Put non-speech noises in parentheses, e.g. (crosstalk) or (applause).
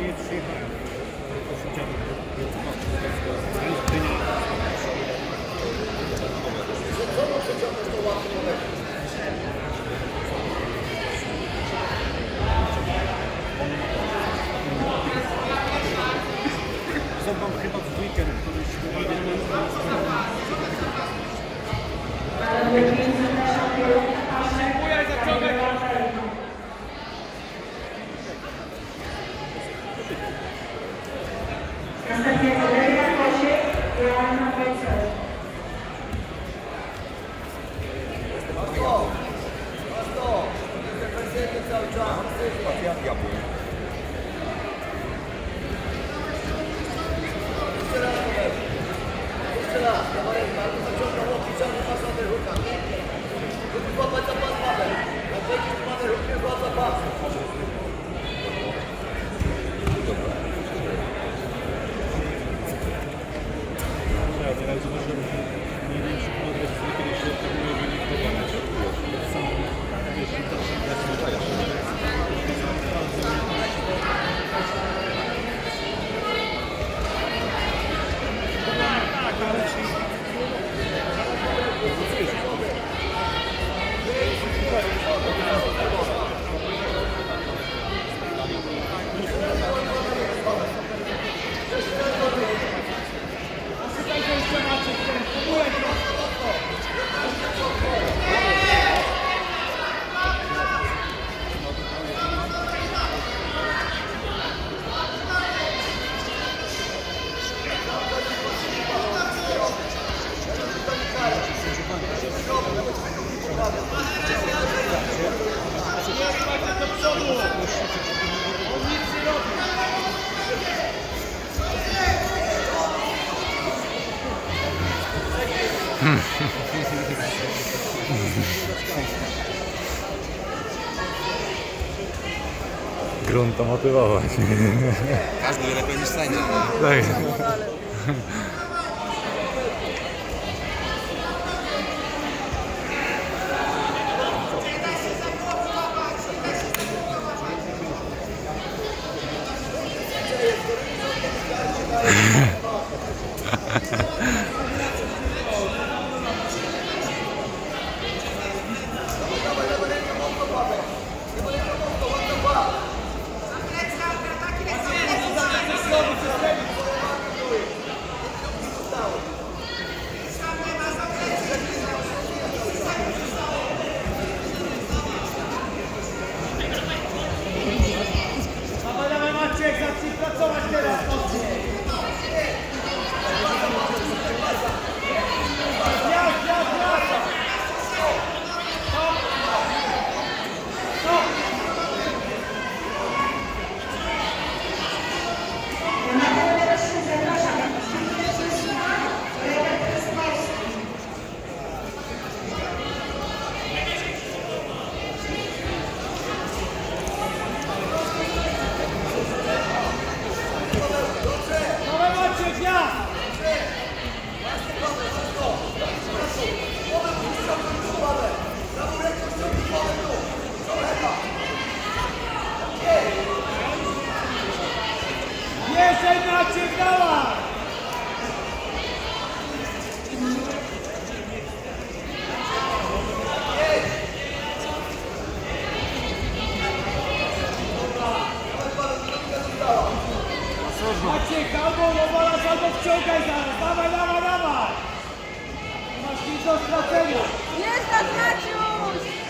nie przyjechałem. Zobaczam chyba w weekend, któryś 어, 왔어. 왔어. 이제 펜스에 펜스 하고 쫙 펜스에 펜스 하고 (laughs) Grunt to motywować. (laughs) Każdy lepiej niż sędzia. Tak. (laughs) Dawaj, dawaj Maciek, zacznij pracować teraz mocniej. Jazd, jazd, jazd. Dawaj Maciek, jazd. Jeżdżaj Maciek, dawaj. Maciek, albo dowalasz, albo wciągaj zaraz. Dawaj, dawaj, dawaj. Masz nic do stracenia. Jest na Maciu!